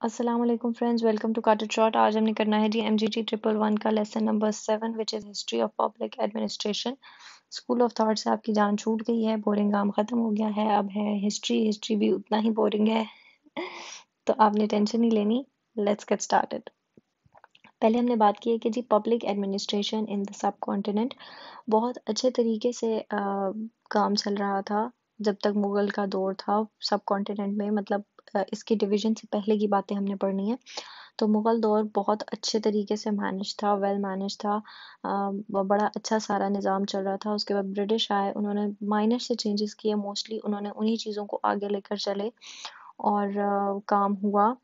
वालेकुम friends welcome to कार्टेड शॉट आज हमने करना है G M G T triple one का lesson number seven which is history of public administration school of thought से आपकी जान छूट गई है बोरिंग काम ख़त्म हो गया है अब है हिस्ट्री हिस्ट्री भी उतना ही बोरिंग है। तो आपने टेंशन नहीं लेनी। लेट्स गेट स्टार्टेड पहले हमने बात की है कि जी public administration in the subcontinent बहुत अच्छे तरीके से आ, काम चल रहा था जब तक मुग़ल का दौर था सब कॉन्टिनेंट में मतलब इसकी डिवीज़न से पहले की बातें हमने पढ़नी है। तो मुग़ल दौर बहुत अच्छे तरीके से मैनेज था वेल मैनेज था। बड़ा अच्छा सारा निज़ाम चल रहा था। उसके बाद ब्रिटिश आए, उन्होंने माइनर से चेंजेस किए। मोस्टली उन्होंने उन्हीं चीज़ों को आगे लेकर चले और काम हुआ।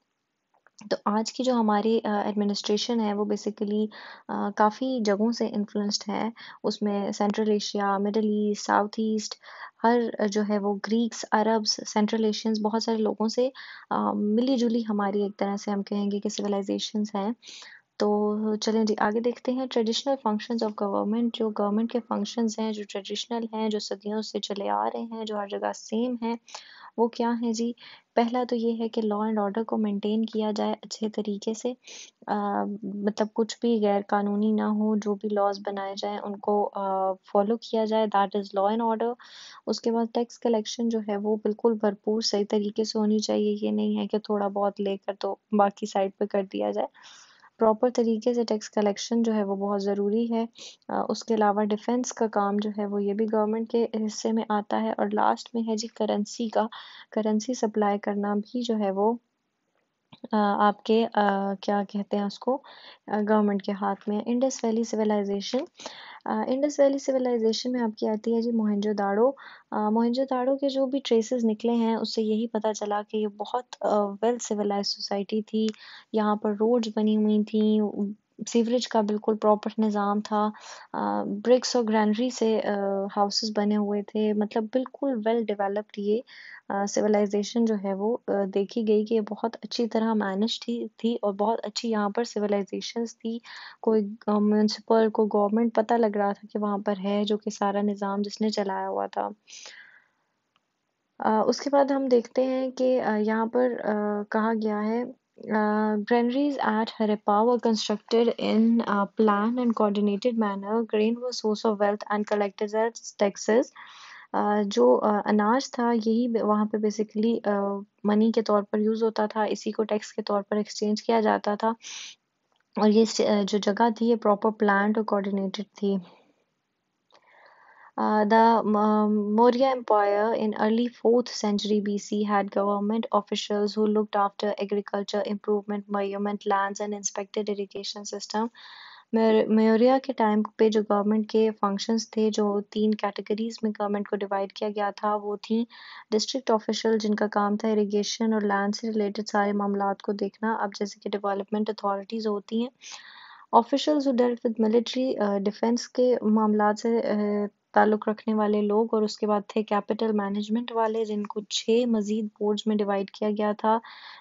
तो आज की जो हमारी एडमिनिस्ट्रेशन है, वो बेसिकली काफ़ी जगहों से इन्फ्लुएंस्ड है। उसमें central Asia middle east south east हर जो है वो ग्रीक्स अरब्स सेंट्रल एशियंस बहुत सारे लोगों से मिली जुली हमारी एक तरह से हम कहेंगे कि सिविलाइजेशंस हैं। तो चलें जी, आगे देखते हैं। ट्रेडिशनल फ़ंक्शंस ऑफ़ गवर्नमेंट जो गवर्नमेंट के फ़ंक्शंस हैं, जो ट्रेडिशनल हैं, जो सदियों से चले आ रहे हैं, जो हर जगह सेम हैं वो क्या है जी? पहला तो ये है कि लॉ एंड ऑर्डर को मेंटेन किया जाए अच्छे तरीके से। आ, मतलब कुछ भी गैर कानूनी ना हो जो भी लॉज बनाए जाएँ उनको फॉलो किया जाए। That is law and order उसके बाद टैक्स कलेक्शन जो है वो बिल्कुल भरपूर सही तरीके से होनी चाहिए। ये नहीं है कि थोड़ा बहुत लेकर तो बाकी साइड पे कर दिया जाए। प्रॉपर तरीके से टैक्स कलेक्शन जो है वो बहुत ज़रूरी है। उसके अलावा डिफेंस का काम जो है वो ये भी गवर्नमेंट के हिस्से में आता है और लास्ट में है जी करेंसी का। करेंसी सप्लाई करना भी जो है वो आपके क्या कहते हैं उसको? गवर्नमेंट के हाथ में Indus valley civilisation Indus valley civilisation में आपकी आती है जी मोहनजो दाड़ो मोहनजो दाड़ो के जो भी ट्रेसेस निकले हैं, उससे यही पता चला कि ये बहुत वेल सिविलाइज सोसाइटी थी। यहाँ पर रोड्स बनी हुई थी सीवरेज का बिल्कुल प्रॉपर निज़ाम था। ब्रिक्स और ग्रैनरी से हाउसेस बने हुए थे। मतलब बिल्कुल वेल डेवलप्ड ये सिविलाइजेशन जो है वो देखी गई कि ये बहुत अच्छी तरह मैनेज थी थी और बहुत अच्छी यहाँ पर सिविलाइजेशंस थी। कोई म्यूनसिपल को गवर्नमेंट पता लग रहा था कि वहाँ पर है, जो कि सारा निज़ाम जिसने चलाया हुआ था। उसके बाद हम देखते हैं कि यहाँ पर कहा गया है Uh, granaries at Harappa were constructed in a planned and coordinated manner. Grain was source of wealth and collected as taxes. Uh, जो uh, अनाज था यही वहाँ पे बेसिकली मनी के तौर पर यूज़ होता था इसी को टैक्स के तौर पर एक्सचेंज किया जाता था और ये जो जगह थी ये प्रॉपर प्लान और कोऑर्डिनेटेड थी Uh, the um, Maurya Empire in early 4th century BC had government officials who looked after agriculture, improvement, measurement lands and inspected irrigation system. Maurya के टाइम पे जो गवर्नमेंट के फ़ंक्शंस थे जो तीन categories में गवर्नमेंट को डिवाइड किया गया था वो थी डिस्ट्रिक्ट ऑफिशियल जिनका काम था इरिगेशन और लैंड से रिलेटेड सारे मामला को देखना अब जैसे कि डेवलपमेंट अथॉरिटीज़ होती हैं officials dealt with military defence के मामला से ताल्लुक़ रखने वाले लोग और उसके बाद थे कैपिटल मैनेजमेंट वाले, जिनको छः मज़ीद बोर्ड्स में डिवाइड किया गया था,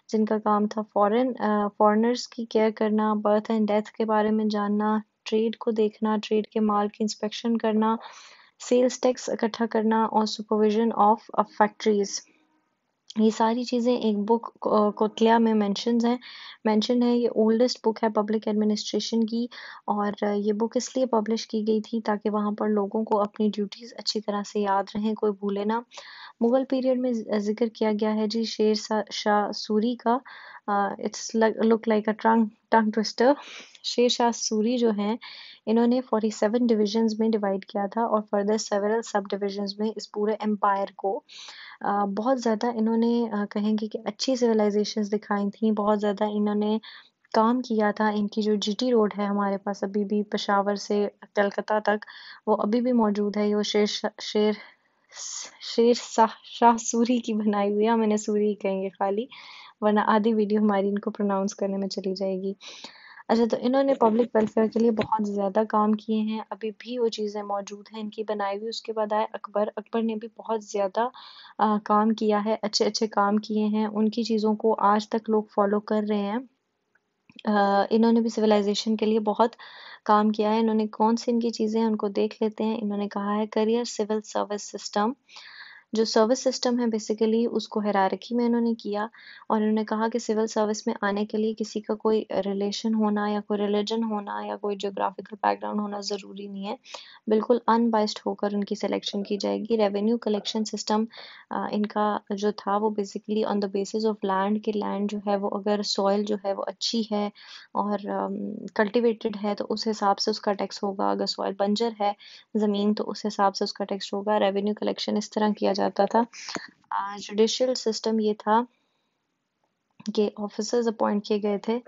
जिनका काम था फॉरेन फॉरेनर्स की केयर करना बर्थ एंड डेथ के बारे में जानना ट्रेड को देखना ट्रेड के माल की इंस्पेक्शन करना सेल्स टैक्स इकट्ठा करना और सुपरविजन ऑफ़ फैक्ट्रीज़ ये सारी चीज़ें एक बुक कोतलिया में मेंशन हैं। मैंशन है ये ओल्डेस्ट बुक है पब्लिक एडमिनिस्ट्रेशन की और ये बुक इसलिए पब्लिश की गई थी ताकि वहाँ पर लोगों को अपनी ड्यूटीज़ अच्छी तरह से याद रहें, कोई भूले ना। मुग़ल पीरियड में ज़िक्र किया गया है जी शेर शाह सूरी का। It's look like a tongue tongue twister Sher, Shah Suri जो हैं, इन्होंने 47 डिविजन्स में डिवाइड किया था और फर्दर सेवरल सब डिविजन्स में इस पूरे एम्पायर को। बहुत ज़्यादा इन्होंने कहेंगे कि अच्छी सिविलाइजेशंस दिखाई थी, बहुत ज़्यादा इन्होंने काम किया था। इनकी जो जीटी रोड है हमारे पास अभी भी, पेशावर से कलकत्ता तक, वो अभी भी मौजूद है। ये शेर शेर शेर शाह शाह सूरी की बनाई हुई है। मैंने सूरी कहेंगे खाली वरना आधी वीडियो हमारी इनको प्रोनाउंस करने में चली जाएगी। अच्छा तो इन्होंने पब्लिक वेलफेयर के लिए बहुत ज़्यादा काम किए हैं। अभी भी वो चीज़ें मौजूद हैं इनकी बनाई हुई। उसके बाद आए अकबर। अकबर ने भी बहुत ज़्यादा काम किया है अच्छे अच्छे काम किए हैं। उनकी चीज़ों को आज तक लोग फॉलो कर रहे हैं। आ, इन्होंने भी सिविलाइजेशन के लिए बहुत काम किया है, इन्होंने कौन सी इनकी चीज़ें हैं उनको देख लेते हैं। इन्होंने कहा है, करियर सिविल सर्विस सिस्टम जो सर्विस सिस्टम है बेसिकली उसको हैरारकी में इन्होंने किया और इन्होंने कहा कि सिविल सर्विस में आने के लिए किसी का कोई रिलेशन होना या कोई रिलीजन होना या कोई जोग्राफिकल बैकग्राउंड होना ज़रूरी नहीं है। बिल्कुल अनबाइस्ड होकर उनकी सिलेक्शन की जाएगी। रेवेन्यू कलेक्शन सिस्टम इनका जो था वो basically on the basis of land के लैंड जो है वो अगर सॉइल जो है वो अच्छी है और कल्टिवेटेड है तो उस हिसाब से उसका टैक्स होगा। अगर सॉइल बंजर है, ज़मीन तो उस हिसाब से उसका टैक्स होगा। रेवेन्यू कलेक्शन इस तरह किया जाता था। जुडिशल सिस्टम ये था कि ऑफिसर्स अपॉइंट किए गए थे,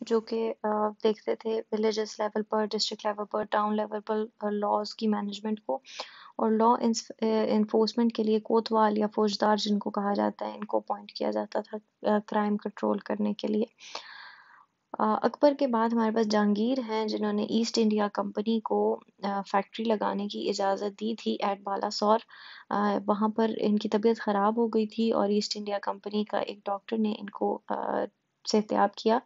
जो कि देखते थे विलेजेस लेवल पर डिस्ट्रिक्ट लेवल पर टाउन लेवल पर लॉज की मैनेजमेंट को और लॉ इन्फोर्समेंट के लिए कोतवाल या फौजदार जिनको कहा जाता है, इनको अपॉइंट किया जाता था क्राइम कंट्रोल करने के लिए। अकबर के बाद हमारे पास जहांगीर हैं जिन्होंने ईस्ट इंडिया कंपनी को फैक्ट्री लगाने की इजाज़त दी थी एट बालासोर। वहाँ पर इनकी तबीयत ख़राब हो गई थी और ईस्ट इंडिया कंपनी का एक डॉक्टर ने इनको सेहतियाब किया।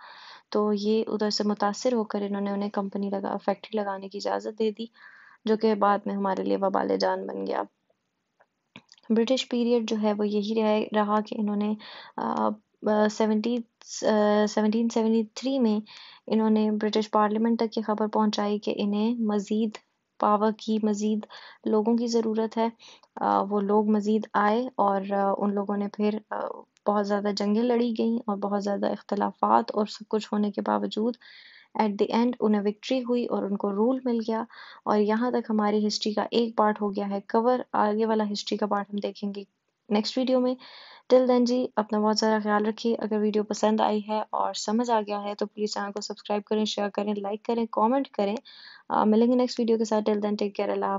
तो ये उधर से मुतासर होकर इन्होंने उन्हें कंपनी लगा फैक्ट्री लगाने की इजाज़त दे दी जो कि बाद में हमारे लिए वबाल जान बन गया। ब्रिटिश पीरियड जो है वो यही रह, कि इन्होंने सेवेंटी थ्री में इन्होंने ब्रिटिश पार्लियामेंट तक ये खबर पहुंचाई कि इन्हें मज़ीद पावर की, मज़ीद लोगों की ज़रूरत है। वो लोग मज़ीद आए और उन लोगों ने फिर बहुत ज़्यादा जंगें लड़ी गई और बहुत ज़्यादा इख्तलाफात और सब कुछ होने के बावजूद एट द एंड उन्हें विक्ट्री हुई और उनको रूल मिल गया। और यहाँ तक हमारी हिस्ट्री का एक पार्ट हो गया है। कवर आगे वाला हिस्ट्री का पार्ट हम देखेंगे। नेक्स्ट वीडियो में। टिल देन जी अपना बहुत सारा ख्याल रखिए। अगर वीडियो पसंद आई है और समझ आ गया है तो प्लीज़ चैनल को सब्सक्राइब करें शेयर करें लाइक करें कमेंट करें। आ, मिलेंगे नेक्स्ट वीडियो के साथ। Till then take care Allah